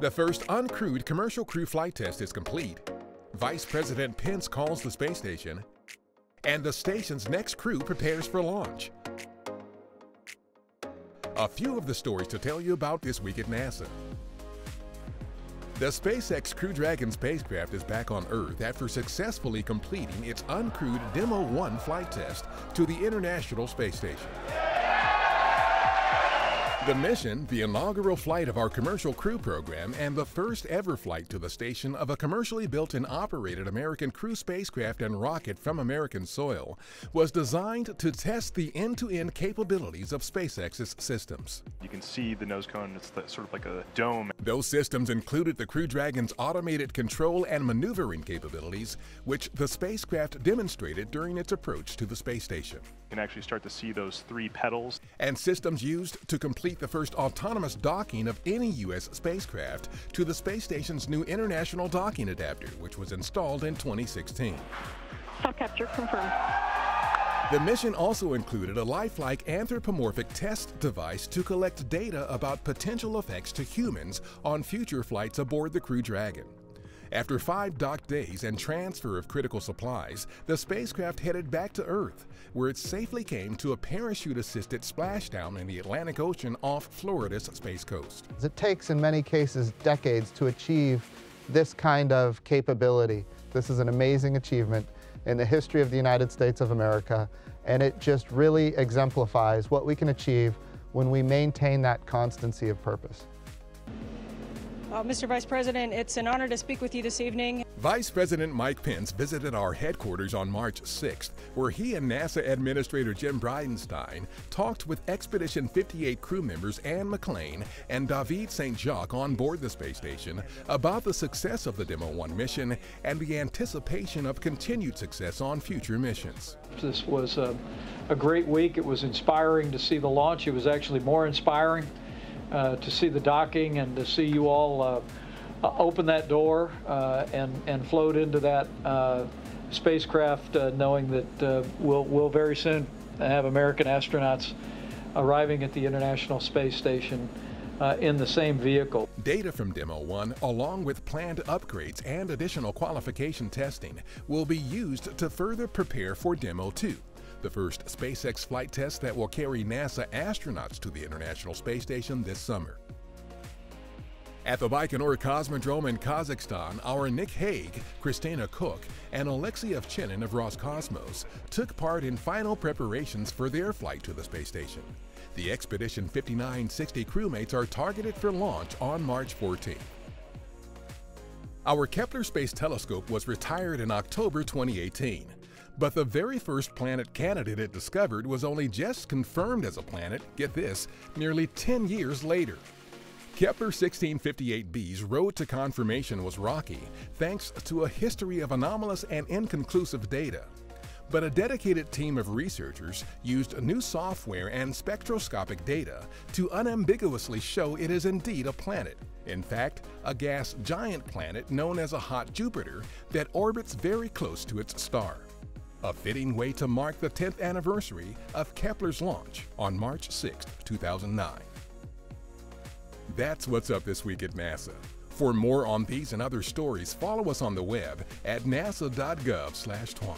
The first uncrewed commercial crew flight test is complete. Vice President Pence calls the space station, and the station's next crew prepares for launch. A few of the stories to tell you about this week at NASA. The SpaceX Crew Dragon spacecraft is back on Earth after successfully completing its uncrewed Demo 1 flight test to the International Space Station. The mission, the inaugural flight of our commercial crew program, and the first ever flight to the station of a commercially built and operated American crew spacecraft and rocket from American soil, was designed to test the end to end capabilities of SpaceX's systems. You can see the nose cone, it's sort of like a dome. Those systems included the Crew Dragon's automated control and maneuvering capabilities, which the spacecraft demonstrated during its approach to the space station. You can actually start to see those three pedals. And systems used to complete the first autonomous docking of any U.S. spacecraft to the space station's new International Docking Adapter, which was installed in 2016. Self capture confirmed. The mission also included a lifelike anthropomorphic test device to collect data about potential effects to humans on future flights aboard the Crew Dragon. After five docked days and transfer of critical supplies, the spacecraft headed back to Earth, where it safely came to a parachute assisted splashdown in the Atlantic Ocean off Florida's space coast. It takes, in many cases, decades to achieve this kind of capability. This is an amazing achievement in the history of the United States of America, and it just really exemplifies what we can achieve when we maintain that constancy of purpose. Uh, Mr. Vice President, it's an honor to speak with you this evening. Vice President Mike Pence visited our headquarters on March 6th, where he and NASA Administrator Jim Bridenstine talked with Expedition 58 crew members Anne McClain and David St. Jacques on board the space station about the success of the Demo 1 mission and the anticipation of continued success on future missions. This was a, a great week. It was inspiring to see the launch. It was actually more inspiring to see the docking and to see you all uh, uh open that door uh, and, and float into that uh, spacecraft, knowing that we'll, we'll very soon have American astronauts arriving at the International Space Station uh, in the same vehicle. Data from Demo 1, along with planned upgrades and additional qualification testing, will be used to further prepare for Demo 2 the first SpaceX flight test that will carry NASA astronauts to the International Space Station this summer. At the Baikonur Cosmodrome in Kazakhstan, our Nick Hague, Christina Koch, and Alexei Ovchinin of Roscosmos took part in final preparations for their flight to the space station. The Expedition 5960 crewmates are targeted for launch on March 14. Our Kepler Space Telescope was retired in October 2018. But the very first planet candidate it discovered was only just confirmed as a planet, get this, nearly 10 years later. Kepler 1658b's road to confirmation was rocky, thanks to a history of anomalous and inconclusive data. But a dedicated team of researchers used new software and spectroscopic data to unambiguously show it is indeed a planet. In fact, a gas giant planet known as a hot Jupiter that orbits very close to its star a fitting way to mark the 10th anniversary of Kepler's launch on March 6, 2009. That's what's up this week at NASA. For more on these and other stories, follow us on the web at nasa.gov/twan.